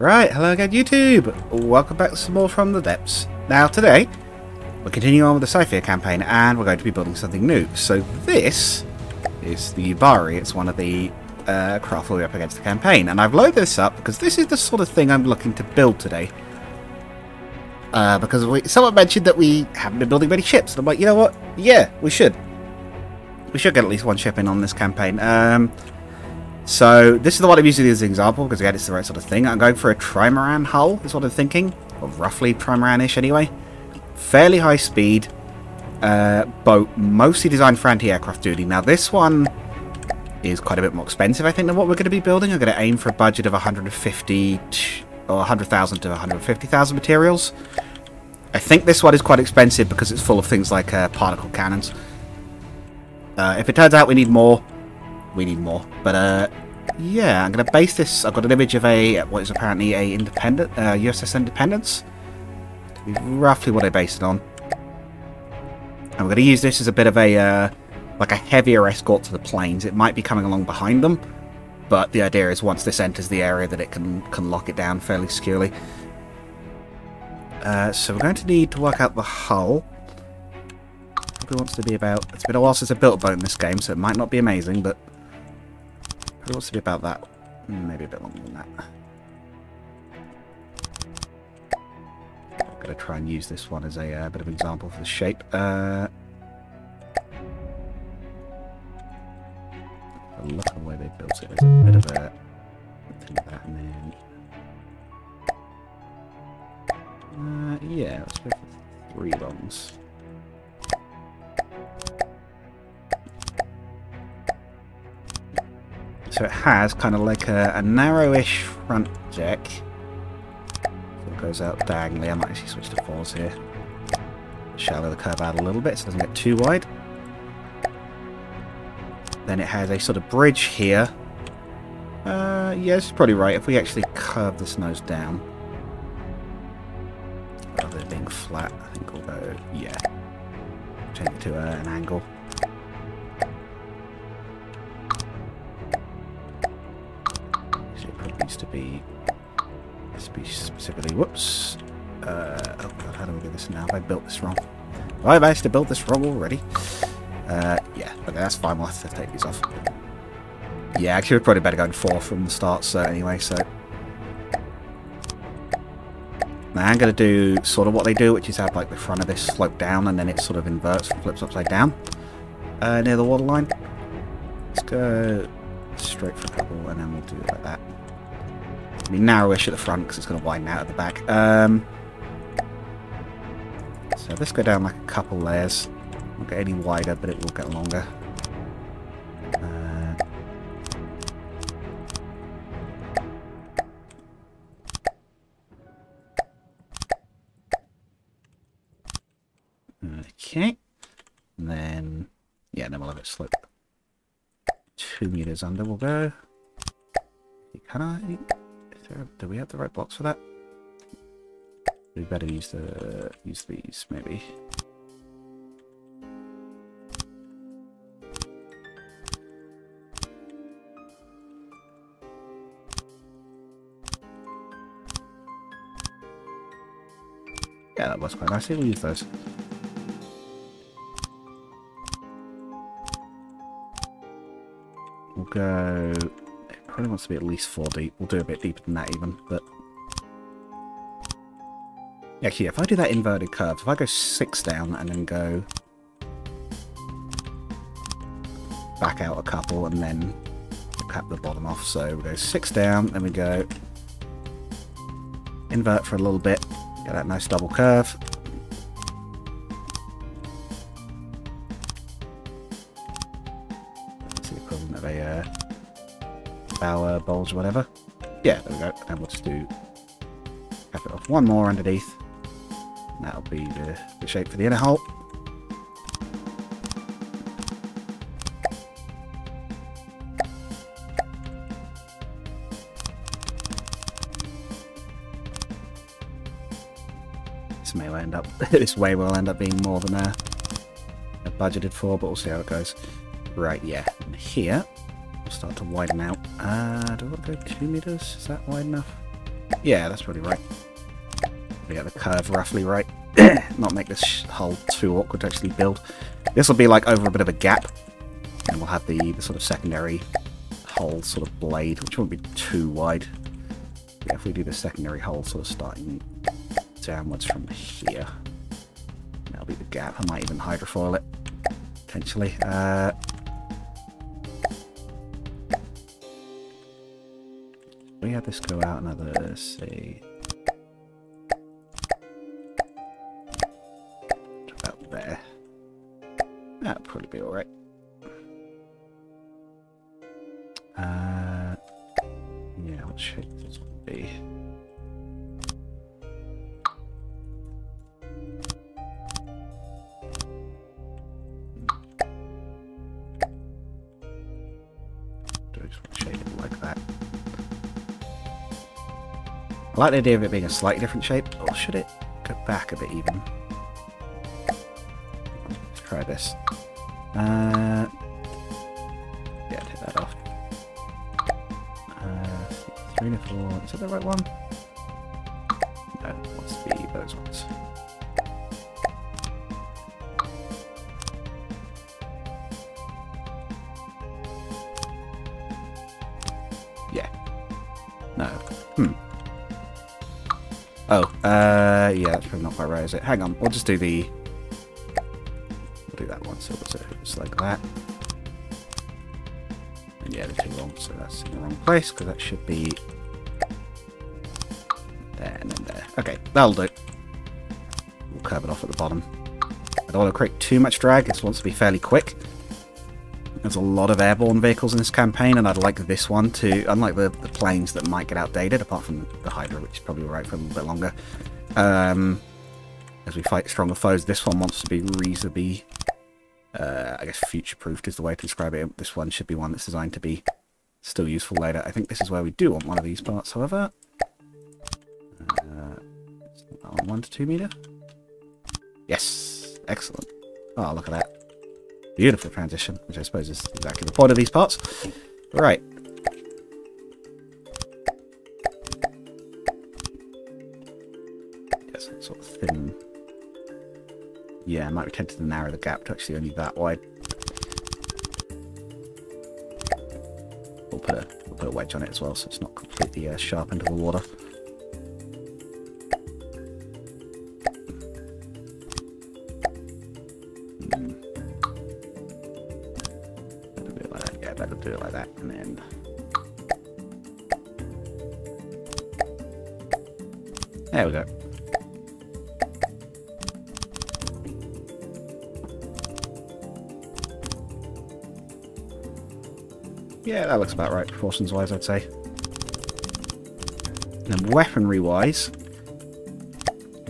Right, hello again YouTube! Welcome back to some more from the depths. Now today, we're continuing on with the Saipher campaign and we're going to be building something new. So this is the Yubari, it's one of the uh, craft we're up against the campaign. And I've loaded this up because this is the sort of thing I'm looking to build today. Uh, because we, someone mentioned that we haven't been building many ships. And I'm like, you know what? Yeah, we should. We should get at least one ship in on this campaign. Um, so this is the one I'm using as an example because again it's the right sort of thing. I'm going for a trimaran hull is what I'm thinking. Or roughly trimaran-ish anyway. Fairly high speed. Uh, boat mostly designed for anti-aircraft duty. Now this one is quite a bit more expensive I think than what we're going to be building. I'm going to aim for a budget of 150 or 100,000 to 150,000 materials. I think this one is quite expensive because it's full of things like uh, particle cannons. Uh, if it turns out we need more, we need more. But uh, yeah, I'm going to base this. I've got an image of a what is apparently a independent uh, USS Independence. Roughly what I based it on. I'm going to use this as a bit of a uh, like a heavier escort to the planes. It might be coming along behind them, but the idea is once this enters the area that it can can lock it down fairly securely. Uh, so we're going to need to work out the hull. Probably wants to be about. It's been a while since I built a boat in this game, so it might not be amazing, but probably wants to be about that. Maybe a bit longer than that. I'm going to try and use this one as a uh, bit of an example for the shape. Uh, look at the way they built it. There's a bit of a thing like that, and then uh, yeah, let's go for three longs. So it has kind of like a, a narrowish front deck. It goes out diagonally. I might actually switch to fours here. Shallow the curve out a little bit so it doesn't get too wide. Then it has a sort of bridge here. Uh, yeah, it's probably right. If we actually curve this nose down, rather than being flat, I think we'll go, yeah, change it to uh, an angle. Needs to be, this be specifically, whoops. Uh, oh god, how do we do this now? Have I built this wrong? Have I managed to build this wrong already? Uh, yeah, okay, that's fine. We'll have to take these off. Yeah, actually, we're probably better going four from the start, so anyway, so... Now I'm going to do sort of what they do, which is have like the front of this slope down, and then it sort of inverts and flips upside down uh, near the waterline. Let's go straight for a couple, and then we'll do it like that. Be narrowish at the front, because it's going to widen out at the back. Um, so let's go down like a couple layers. Won't get any wider, but it will get longer. Uh, okay. And then, yeah, then we'll have it slope two meters under. We'll go. Can I? Do we have the right blocks for that? We better use the use these maybe. Yeah, that works quite nicely. We'll use those. We'll go... Probably wants to be at least four deep. We'll do a bit deeper than that even, but... Actually, if I do that inverted curve, if I go six down and then go... Back out a couple and then cap the bottom off. So we go six down, then we go... Invert for a little bit, Get that nice double curve. That's the equivalent of a uh, bow bulge or whatever. Yeah, there we go. And we'll just do cap it off one more underneath. And that'll be the, the shape for the inner hull. This may end up this way will end up being more than uh, budgeted for, but we'll see how it goes. Right, yeah. And here we'll start to widen out. Uh, do I want to go two meters? Is that wide enough? Yeah, that's probably right. We get the curve roughly right. Not make this hull too awkward to actually build. This will be like over a bit of a gap. And we'll have the, the sort of secondary hull sort of blade, which won't be too wide. Yeah, if we do the secondary hull sort of starting downwards from here. That'll be the gap. I might even hydrofoil it, potentially. Uh, had this go out another, say, about there. That'd probably be alright. Like the idea of it being a slightly different shape, or should it go back a bit even? Let's try this. Uh, yeah, take that off. Uh, three to four. Is that the right one? Right, is it? Hang on, we'll just do the... We'll do that one, so it's, it's like that. And yeah, they're too long, so that's in the wrong place, because that should be... There and then there. Okay, that'll do. We'll curve it off at the bottom. I don't want to create too much drag, this wants to be fairly quick. There's a lot of airborne vehicles in this campaign, and I'd like this one to, unlike the, the planes that might get outdated, apart from the Hydra, which is probably right for a little bit longer, um, as we fight stronger foes, this one wants to be reasonably, uh, I guess, future-proofed is the way to describe it. This one should be one that's designed to be still useful later. I think this is where we do want one of these parts, however. Uh, on one to two meter. Yes, excellent. Oh, look at that. Beautiful transition, which I suppose is exactly the point of these parts. Right. Yes, sort of thin. Yeah, I might be tempted to narrow the gap to actually only that wide. We'll put a, we'll put a wedge on it as well, so it's not completely uh, sharp into the water. To prepare. Yeah, that could do it like that, and then... There we go. That looks about right, proportions-wise, I'd say. And then weaponry-wise,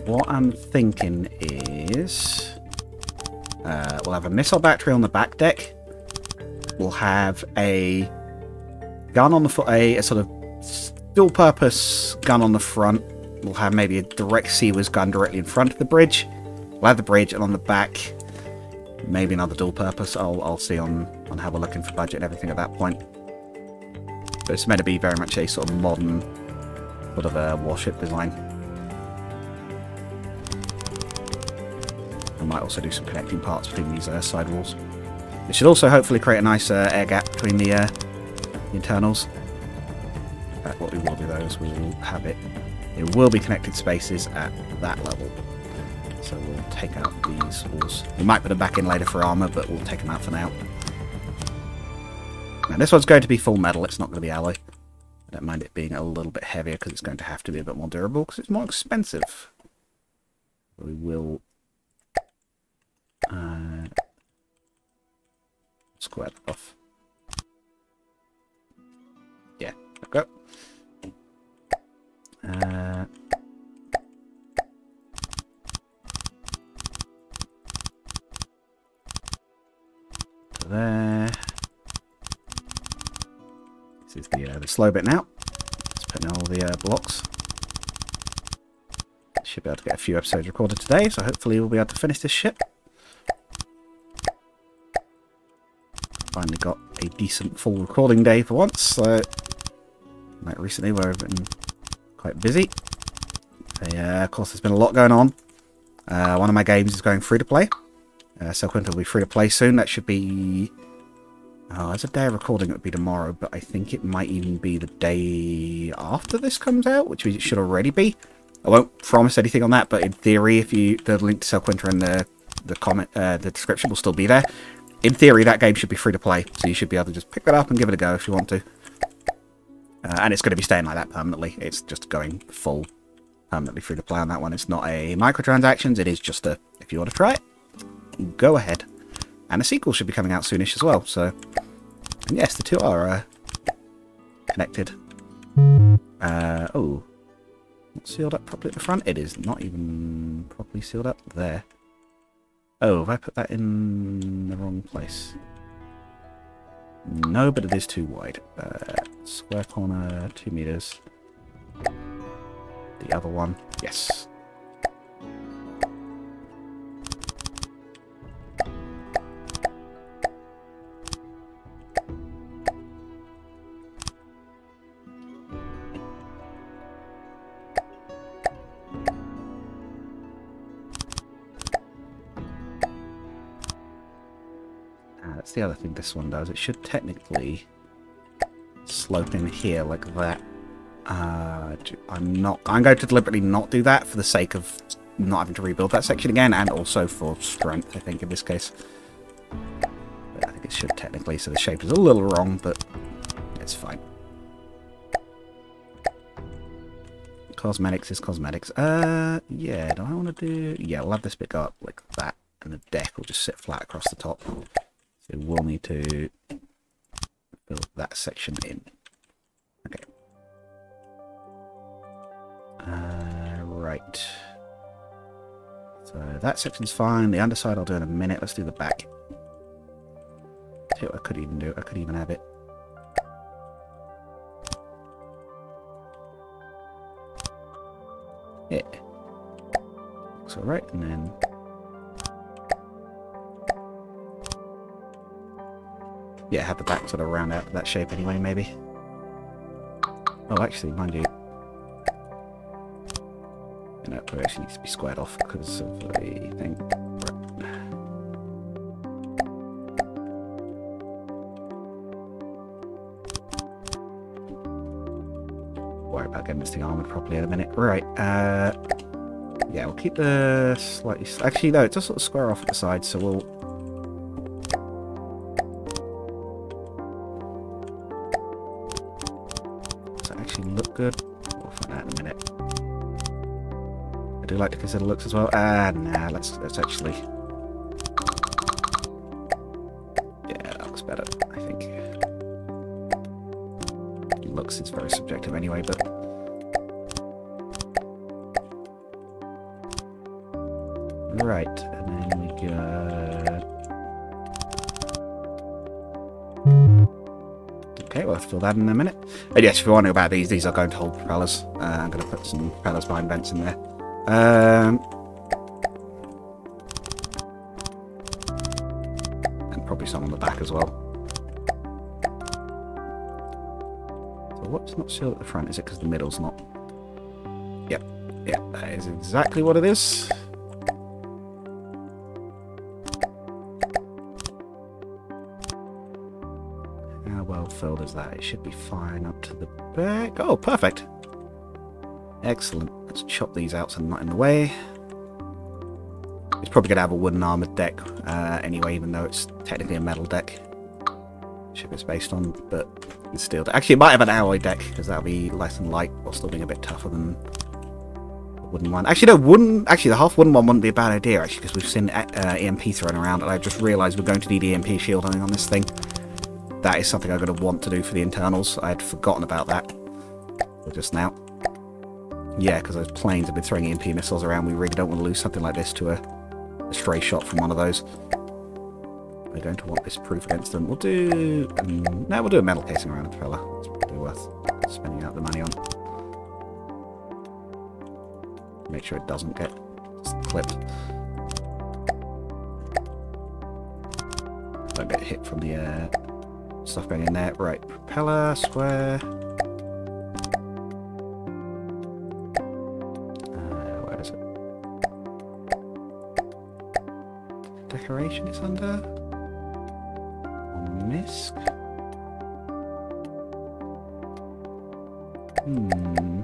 what I'm thinking is... Uh, we'll have a missile battery on the back deck, we'll have a gun on the foot, a, a, sort of dual-purpose gun on the front. We'll have maybe a direct CIWS gun directly in front of the bridge. We'll have the bridge, and on the back, maybe another dual-purpose. I'll, I'll see on, on how we're looking for budget and everything at that point. But it's meant to be very much a sort of modern sort of a warship design. I might also do some connecting parts between these uh, side walls. It should also hopefully create a nice uh, air gap between the, uh, the internals. In what we will do though is we will have it... It will be connected spaces at that level. So we'll take out these walls. We might put them back in later for armour, but we'll take them out for now. This one's going to be full metal, it's not going to be alloy. I don't mind it being a little bit heavier because it's going to have to be a bit more durable because it's more expensive. We will... Uh, square off. Yeah, there we go. Uh, there. This is the, uh, the slow bit now. Let's put in all the uh, blocks. Should be able to get a few episodes recorded today, so hopefully we'll be able to finish this ship. finally got a decent full recording day for once. So, like recently, where I've been quite busy. Uh, of course, there's been a lot going on. Uh, one of my games is going free to play. Uh, so Quinta will be free to play soon. That should be... As a day of recording, it would be tomorrow, but I think it might even be the day after this comes out, which it should already be. I won't promise anything on that, but in theory, if you the link to Sel Quinta in the the comment, uh, the description will still be there. In theory, that game should be free to play, so you should be able to just pick that up and give it a go if you want to. Uh, and it's going to be staying like that permanently. It's just going full permanently free to play on that one. It's not a microtransactions. It is just a, if you want to try it, go ahead. And a sequel should be coming out soonish as well. So, and yes, the two are uh, connected. Uh, oh, not sealed up properly at the front. It is not even properly sealed up there. Oh, have I put that in the wrong place? No, but it is too wide. Uh, square corner, two meters. The other one, yes. That's the other thing this one does. It should technically slope in here like that. Uh, I'm not. I'm going to deliberately not do that for the sake of not having to rebuild that section again, and also for strength. I think in this case, but I think it should technically. So the shape is a little wrong, but it's fine. Cosmetics is cosmetics. Uh, yeah. Do I want to do? Yeah, we'll have this bit go up like that, and the deck will just sit flat across the top. So we'll need to fill that section in. Okay. Uh, right. So that section's fine. The underside I'll do in a minute. Let's do the back. I could even do. I could even have it. Yeah. Looks alright, and then... Yeah, have the back sort of round out that shape anyway, maybe. Oh, actually, mind you, and that actually needs to be squared off because of a thing. Worry about getting this thing armored properly in a minute. Right, uh, yeah, we'll keep the slightly... Actually, no, it does sort of square off at the side, so we'll... good? We'll find out in a minute I do like to consider looks as well. Ah, nah, let's, let's actually... Yeah, that looks better, I think. Looks is very subjective anyway, but... Right, and then we got... Okay, we'll have to fill that in a minute. And yes, if you're wondering about these, these are going to hold propellers. Uh, I'm going to put some propellers behind vents in there. Um, and probably some on the back as well. So what's not sealed at the front? Is it because the middle's not? Yep. Yep, that is exactly what it is. Is that? It should be fine up to the back. Oh, perfect. Excellent. Let's chop these out so they're not in the way. It's probably going to have a wooden armoured deck uh, anyway, even though it's technically a metal deck. Ship it's based on, but it's steel. Actually, it might have an alloy deck, because that'll be less than light, while still being a bit tougher than wooden one. Actually, no, wooden. Actually, the half wooden one wouldn't be a bad idea, actually, because we've seen uh, EMP thrown around, and I just realised we're going to need EMP shielding on this thing. That is something I'm going to want to do for the internals. I had forgotten about that just now. Yeah, because those planes have been throwing EMP missiles around. We really don't want to lose something like this to a, a stray shot from one of those. Going to want this proof against them. We'll do... Um, no, we'll do a metal casing around the propeller. It's probably worth spending out the money on. Make sure it doesn't get clipped. Don't get hit from the uh, Stuff going in there. Right, propeller, square. Uh, where is it? Decoration it's under? Misc? Hmm.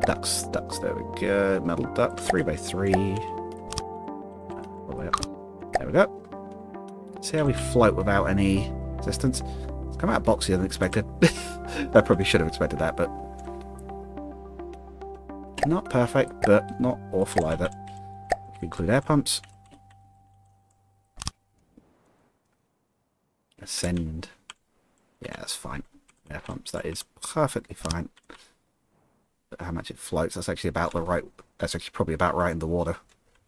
Ducts, ducts, there we go. Metal duct, three by three. See how we float without any resistance? It's come out boxier than expected. I probably should have expected that, but... Not perfect, but not awful either. Include air pumps. Ascend. Yeah, that's fine. Air pumps, that is perfectly fine. But how much it floats, that's actually about the right... That's actually probably about right in the water.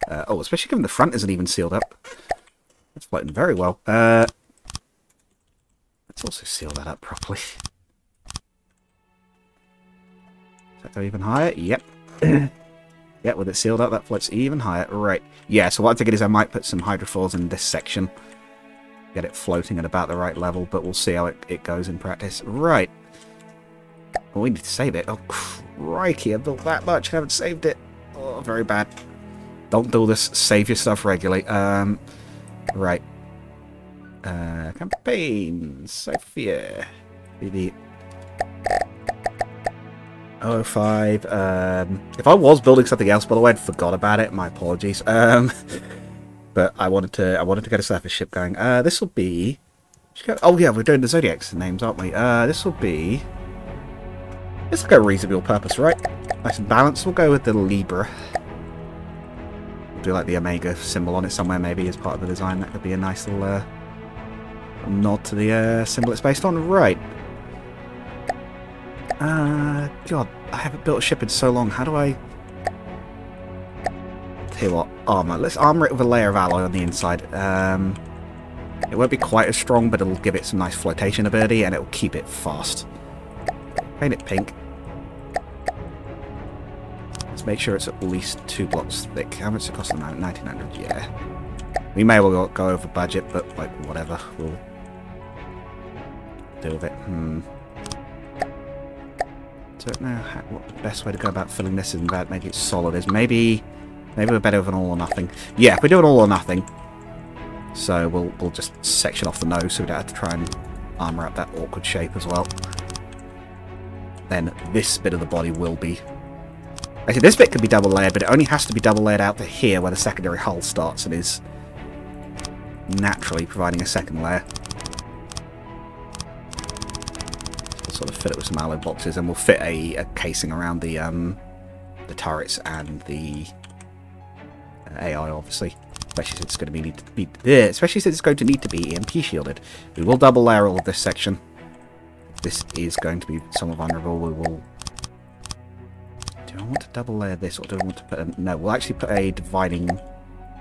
Uh, oh, especially given the front isn't even sealed up. It's floating very well. Uh, let's also seal that up properly. Does that go even higher? Yep. yeah, with it sealed up, that floats even higher. Right. Yeah, so what I'm thinking is I might put some hydrofoils in this section. Get it floating at about the right level, but we'll see how it, it goes in practice. Right. We need to save it. Oh, crikey, I built that much and haven't saved it. Oh, very bad. Don't do this. Save your stuff regularly. Um, right. Uh, campaign. Sophia. The 05. Um, if I was building something else, by the way, I'd forgot about it. My apologies. Um, but I wanted to. I wanted to get a surface ship going. Uh, this will be. Oh yeah, we're doing the zodiacs names, aren't we? Uh, this will be. It's like a reasonable purpose, right? Nice and balanced. We'll go with the Libra. Do like the Omega symbol on it somewhere, maybe as part of the design. That could be a nice little uh, nod to the uh, symbol it's based on. Right. Uh, God, I haven't built a ship in so long. How do I... Tell you what, armor. Let's armor it with a layer of alloy on the inside. Um, it won't be quite as strong, but it'll give it some nice flotation ability, and it'll keep it fast. Paint it pink. Make sure it's at least two blocks thick. How much it cost now? 1900 yeah. We may well go over budget, but, like, whatever. We'll deal with it. Hmm don't know how, what the best way to go about filling this and about making it solid is. Maybe maybe we're better with an all or nothing. Yeah, if we do an all or nothing. So we'll we'll just section off the nose so we don't have to try and armor up that awkward shape as well. Then this bit of the body will be... Actually, this bit could be double layered, but it only has to be double layered out to here where the secondary hull starts and is naturally providing a second layer. sort of fill it with some alloy boxes, and we'll fit a, a casing around the um, the turrets and the uh, AI, obviously. Especially since it's going to be need to be, especially since it's going to need to be EMP shielded. We will double layer all of this section. This is going to be somewhat vulnerable. We will. Do I want to double layer this, or do I want to put a... No, we'll actually put a dividing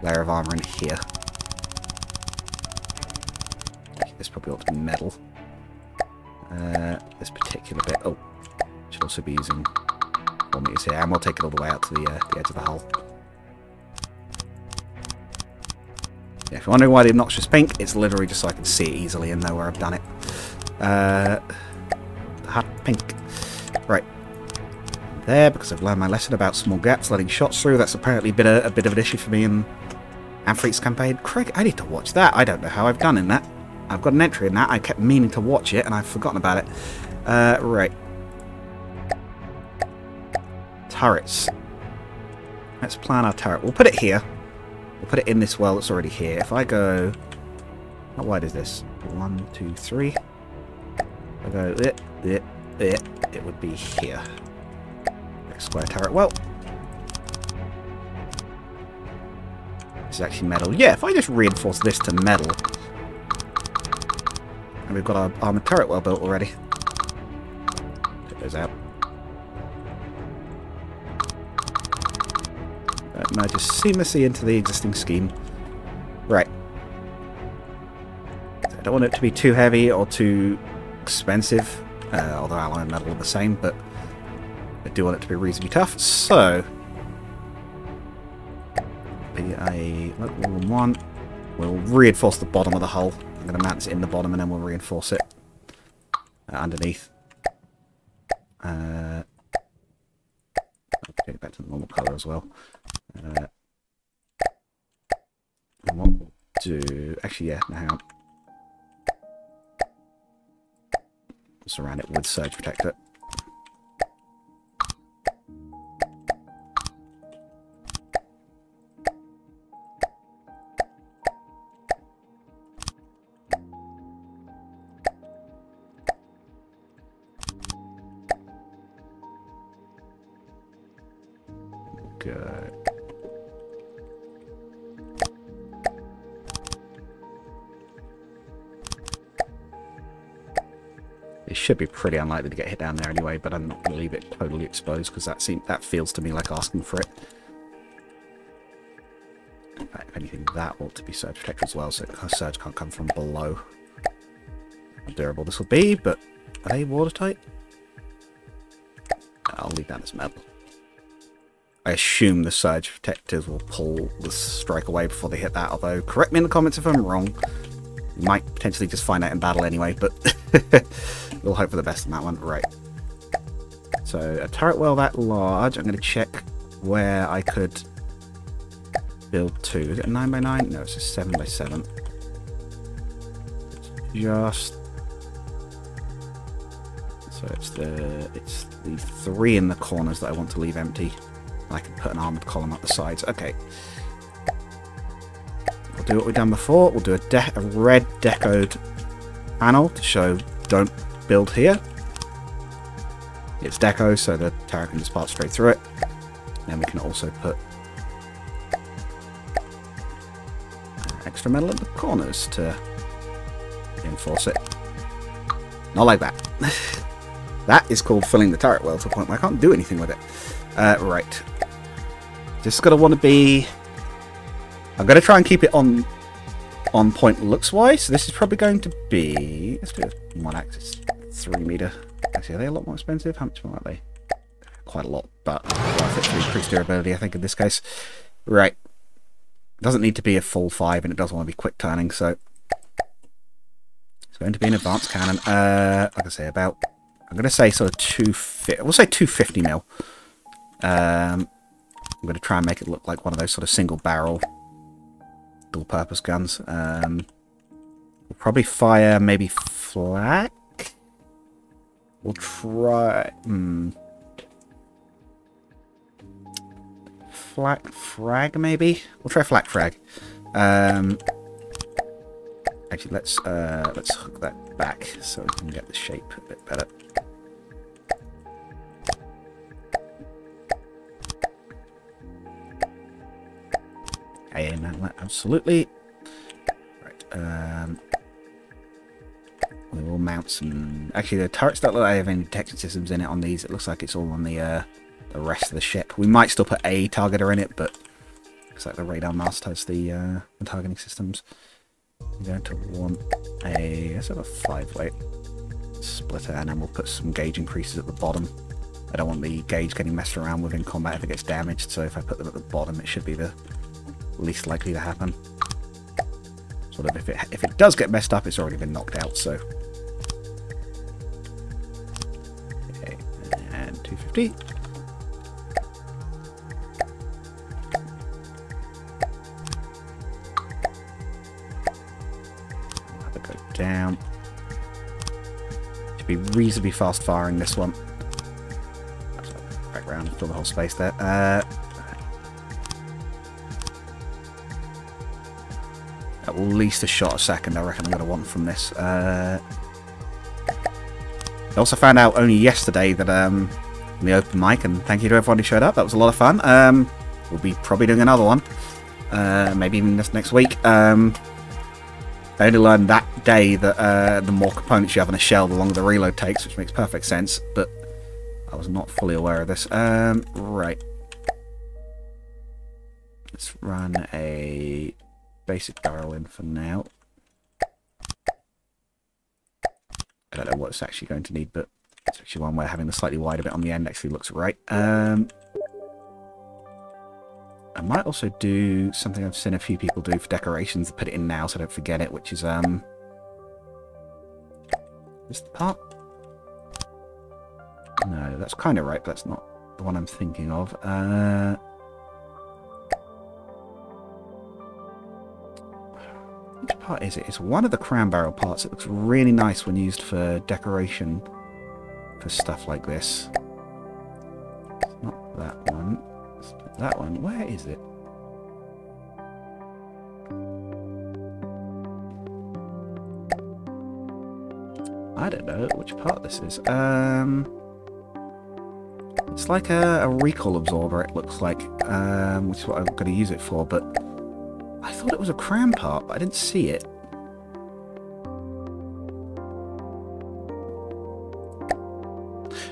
layer of armor in here. This probably ought to be metal. Uh, this particular bit. Oh, should also be using 4 meters here, and we'll take it all the way out to the, uh, the edge of the hull. Yeah, if you're wondering why the obnoxious pink, it's literally just so I can see it easily and know where I've done it. Uh, hot pink. There, because I've learned my lesson about small gaps letting shots through. That's apparently been a, a bit of an issue for me in Amphitrite's campaign. Craig, I need to watch that. I don't know how I've done in that. I've got an entry in that. I kept meaning to watch it, and I've forgotten about it. Uh, right. Turrets. Let's plan our turret. We'll put it here. We'll put it in this well that's already here. If I go... How wide is this? One, two, three. I go it, it, it. It would be here. Square turret. Well, this is actually metal. Yeah, if I just reinforce this to metal, and we've got our armoured turret well built already. Take those out. That merges seamlessly into the existing scheme. Right. I don't want it to be too heavy or too expensive, uh, although alloy and metal are the same, but I do want it to be reasonably tough, so... Be a level 1. We'll reinforce the bottom of the hull I'm going to mount it in the bottom and then we'll reinforce it uh, underneath. Uh, get it back to the normal colour as well. Uh, do... Actually, yeah, no, hang on. Surround it with Surge Protector. Should be pretty unlikely to get hit down there anyway, but I'm not going to leave it totally exposed because that seems that feels to me like asking for it. If anything, that ought to be surge protector as well, so surge can't come from below. How durable this will be, but are they watertight? I'll leave that as metal. I assume the surge protectors will pull the strike away before they hit that, although correct me in the comments if I'm wrong. You might potentially just find out in battle anyway, but we'll hope for the best on that one. Right. So, a turret well that large, I'm going to check where I could build two. Is it a 9x9? No, it's a 7x7. Just... So it's the it's the three in the corners that I want to leave empty. I can put an armored column up the sides. Okay. We'll do what we've done before. We'll do a, a red decoed panel to show don't build here. It's deco, so the tower can just pass straight through it. Then we can also put extra metal at the corners to reinforce it. Not like that. that is called filling the turret well to a point where I can't do anything with it. Uh, right. Just gotta want to be... I'm gonna try and keep it on on point looks-wise. So this is probably going to be... Let's do a one-axis 3-meter. Actually, are they a lot more expensive? How much more are they? Quite a lot, but worth it for increased durability, I think, in this case. Right. It Doesn't need to be a full 5, and it doesn't want to be quick turning, so... It's going to be an advanced cannon. Uh, like I say, about... I'm going to say sort of 250... We'll say 250 mil. Um, I'm going to try and make it look like one of those sort of single barrel dual purpose guns. Um, we'll probably fire maybe flak. We'll try... Hmm. Flak frag, maybe? We'll try flak frag. Um, actually, let's uh, let's hook that back so we can get the shape a bit better. Absolutely. Right. Um, we will mount some. Actually, the turrets don't look like they have any detection systems in it on these. It looks like it's all on the uh, the rest of the ship. We might still put a targeter in it, but looks like the radar mast has the, uh, the targeting systems. We're going to want a let's have a five weight splitter, and then we'll put some gauge increases at the bottom. I don't want the gauge getting messed around with in combat if it gets damaged, so if I put them at the bottom, it should be the least likely to happen. Sort of if it if it does get messed up, it's already been knocked out. So okay, and 250. Have it go down. Should be reasonably fast firing this one. Back Background, fill the whole space there. Uh, least a shot a second, I reckon I'm going to want from this. Uh, I also found out only yesterday that um, the open mic, and thank you to everyone who showed up. That was a lot of fun. Um, we'll be probably doing another one, uh, maybe even this next week. Um, I only learned that day that uh, the more components you have in a shell, the longer the reload takes, which makes perfect sense. But I was not fully aware of this. Um, right. Let's run a basic barrel in for now. I don't know what it's actually going to need, but it's actually one where having the slightly wider bit on the end actually looks right. Um, I might also do something I've seen a few people do for decorations, put it in now so I don't forget it, which is, um... Is the part? No, that's kind of right, but that's not the one I'm thinking of. Uh... part is it? It's one of the cram barrel parts. It looks really nice when used for decoration for stuff like this. It's not that one. It's that one. Where is it? I don't know which part this is. Um, it's like a, a recoil absorber, it looks like, um, which is what I'm going to use it for, but thought it was a cram part, but I didn't see it.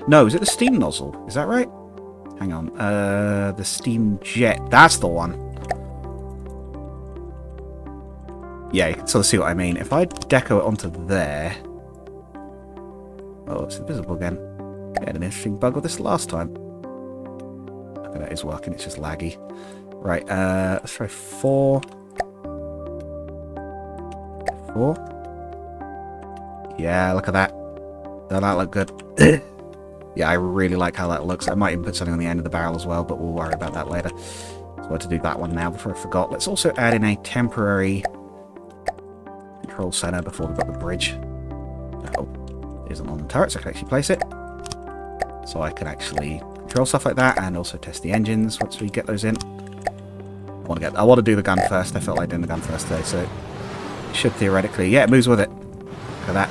No, is it the steam nozzle? Is that right? Hang on. Uh, the steam jet. That's the one. Yeah, you can sort of see what I mean. If I deco it onto there... Oh, it's invisible again. We had an interesting bug with this last time. Okay, that is working. It's just laggy. Right, uh, let's try four. Four. Yeah, look at that. Doesn't that look good? yeah, I really like how that looks. I might even put something on the end of the barrel as well, but we'll worry about that later. So I have to do that one now before I forgot. Let's also add in a temporary control center before we've got the bridge. Oh, isn't on the turret, so I can actually place it. So I can actually control stuff like that and also test the engines once we get those in. I want to get I want to do the gun first. I felt like doing the gun first today, so should theoretically yeah, it moves with it. Look at that.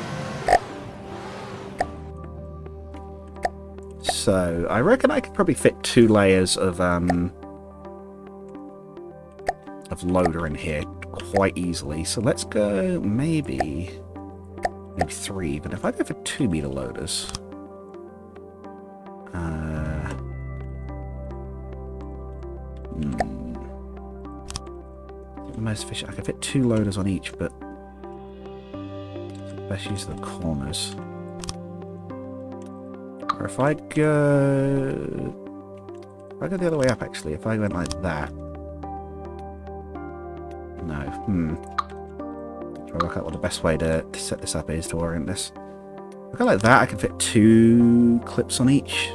So, I reckon I could probably fit two layers of, um, of loader in here quite easily. So let's go maybe, maybe three, but if I go for two meter loaders, most I can fit two loaders on each, but best use the corners. Or if I go... If I go the other way up, actually, if I went like that... No, hmm. Try to work out what the best way to, to set this up is to orient this. If I go like that, I can fit two clips on each.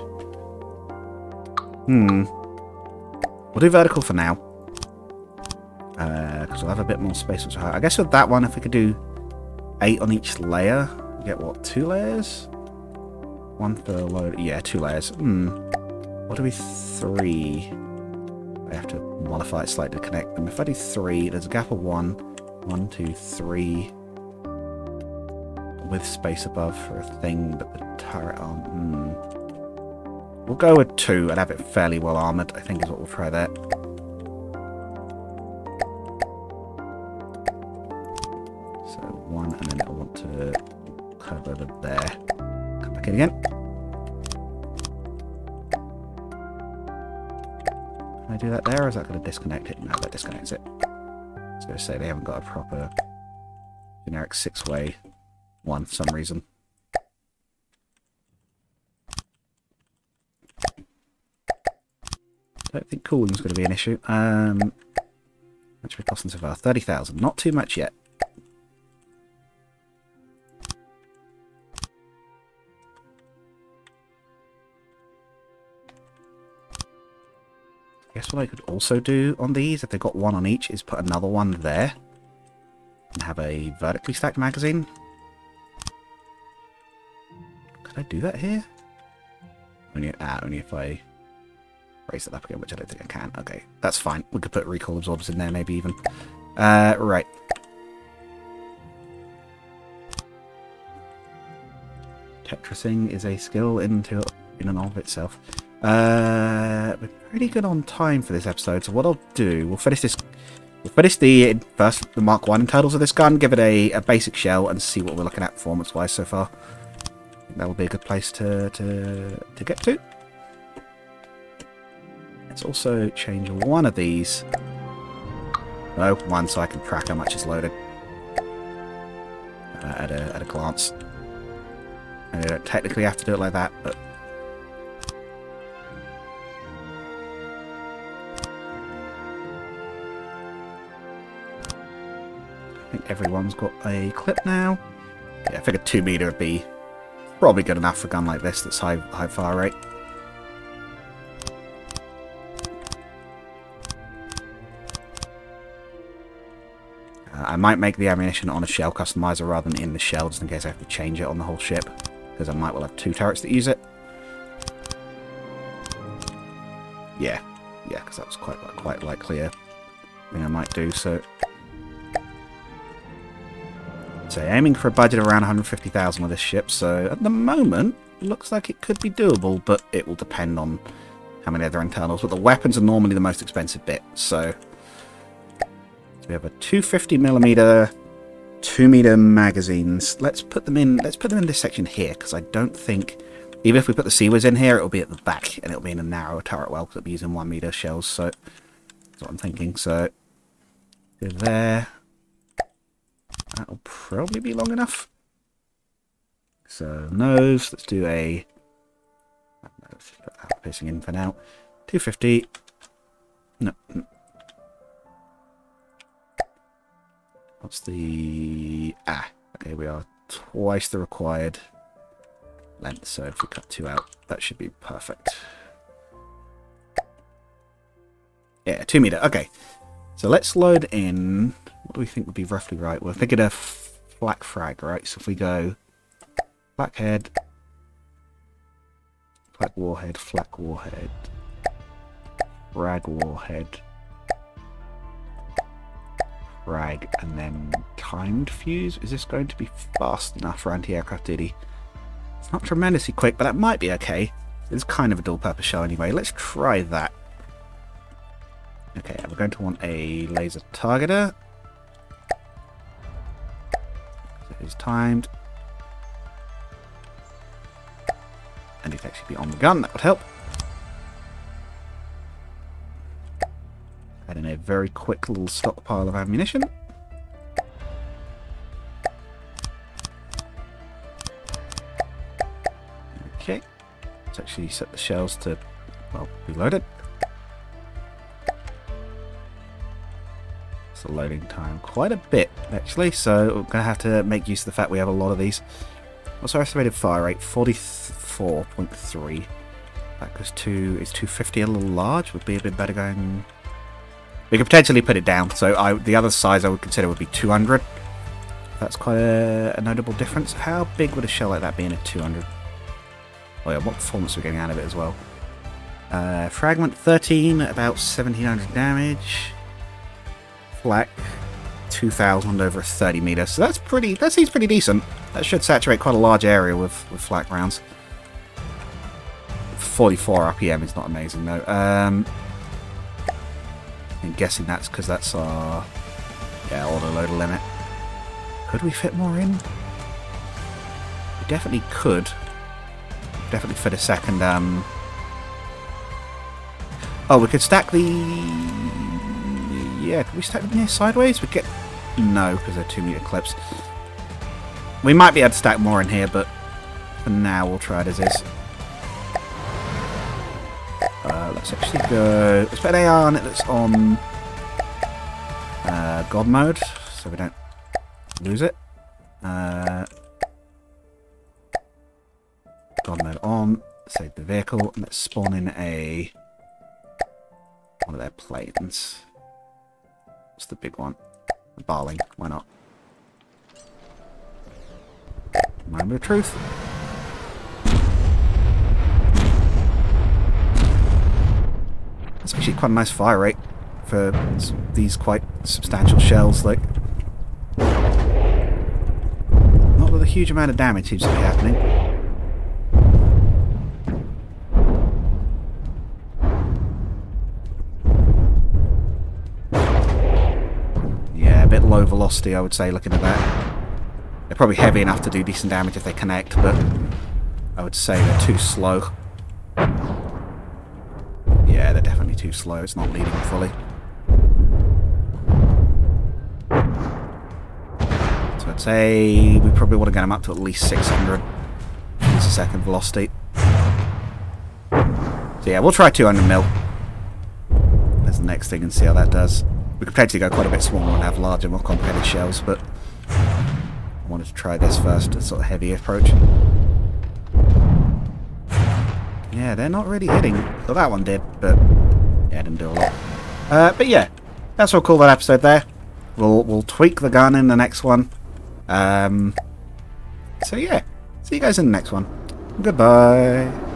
Hmm. We'll do vertical for now. Because uh, we'll have a bit more space. Which I guess with that one, if we could do eight on each layer, get what, two layers? One per load. Yeah, two layers. Hmm. What do we three? I have to modify it slightly to connect them. If I do three, there's a gap of one. One, two, three. With space above for a thing, but the turret on. Hmm. We'll go with two and have it fairly well armoured, I think is what we'll try there. To curve over there. Come back in again. Can I do that there, or is that going to disconnect it? No, that disconnects it. I was going to say they haven't got a proper generic six-way one for some reason. don't think cooling's going to be an issue. Um, we costing so far? 30,000. Not too much yet. Guess what I could also do on these, if they've got one on each, is put another one there. And have a vertically stacked magazine. Could I do that here? Only, ah, only if I raise it up again, which I don't think I can. Okay, that's fine. We could put recoil absorbers in there, maybe even. Uh, right. Tetrising is a skill in and of itself. Uh, we're pretty good on time for this episode, so what I'll do, we'll finish this, we'll finish the first, the Mark 1 titles of this gun, give it a, a basic shell, and see what we're looking at performance-wise so far. That'll be a good place to, to, to get to. Let's also change one of these. No, one so I can track how much is loaded uh, at, a, at a glance. I don't technically have to do it like that, but think everyone's got a clip now. Yeah, I figured 2 meter would be probably good enough for a gun like this that's high, high fire rate. Uh, I might make the ammunition on a shell customizer rather than in the shell, just in case I have to change it on the whole ship. Because I might well have two turrets that use it. Yeah, yeah, because that was quite quite likely a thing I might do. So, so aiming for a budget of around 150,000 with this ship. So at the moment, it looks like it could be doable, but it will depend on how many other internals. But the weapons are normally the most expensive bit. So, we have a 250 millimeter, two meter magazines. Let's put them in. Let's put them in this section here because I don't think even if we put the CIWS in here, it'll be at the back, and it'll be in a narrower turret well, because it'll be using 1 meter shells, so that's what I'm thinking. So, there. That'll probably be long enough. So, nose, let's do a... Let's put that piercing in for now. 250. No. What's the... Ah, here we are twice the required length, so if we cut two out, that should be perfect. Yeah, two meter. Okay. So let's load in. What do we think would be roughly right? We're thinking a flak frag, right? So if we go flak head, flak warhead, flak warhead, frag warhead, frag, and then timed fuse. Is this going to be fast enough for anti-aircraft duty? It's not tremendously quick, but that might be okay. It's kind of a dual-purpose shell anyway. Let's try that. Okay, we're going to want a laser targeter. Is timed. And it can actually be on the gun, that would help. Add in a very quick little stockpile of ammunition. Okay. Let's actually set the shells to, well, reload it. It's a loading time quite a bit, actually, so we're going to have to make use of the fact we have a lot of these. What's our estimated fire rate? 44.3. That goes to, is 250 a little large? Would be a bit better going... We could potentially put it down, so I, the other size I would consider would be 200. That's quite a, a notable difference. How big would a shell like that be in a 200? Oh yeah, what performance are we getting out of it as well? Uh, fragment 13, about 1700 damage. Flak 2000 over 30 meters. So that's pretty, that seems pretty decent. That should saturate quite a large area with, with flak rounds. 44 RPM is not amazing though. Um, I'm guessing that's because that's our yeah, autoloader limit. Could we fit more in? We definitely could definitely fit a second. Um... Oh, we could stack the... Yeah, we stack them here sideways? We get... No, because they're 2 meter clips. We might be able to stack more in here, but for now we'll try it as is. Uh, let's actually go... Let's put an AR on it that's on uh, God mode, so we don't lose it. Uh, God mode on, save the vehicle, let's spawn in a one of their planes. What's the big one? Barling, why not? Moment of truth. That's actually quite a nice fire rate for these quite substantial shells, like not with a huge amount of damage seems to be happening. Low velocity, I would say, looking at that. They're probably heavy enough to do decent damage if they connect, but I would say they're too slow. Yeah, they're definitely too slow. It's not leading fully. So I'd say we probably want to get them up to at least 600 meters a second velocity. So yeah, we'll try 200 mil as the next thing and see how that does. We could potentially go quite a bit smaller and have larger, more complicated shells, but I wanted to try this first, a sort of heavy approach. Yeah, they're not really hitting. Well, that one did, but yeah, didn't do a lot. Uh, but yeah, that's all cool that episode there. We'll we'll tweak the gun in the next one. Um, so yeah, see you guys in the next one. Goodbye.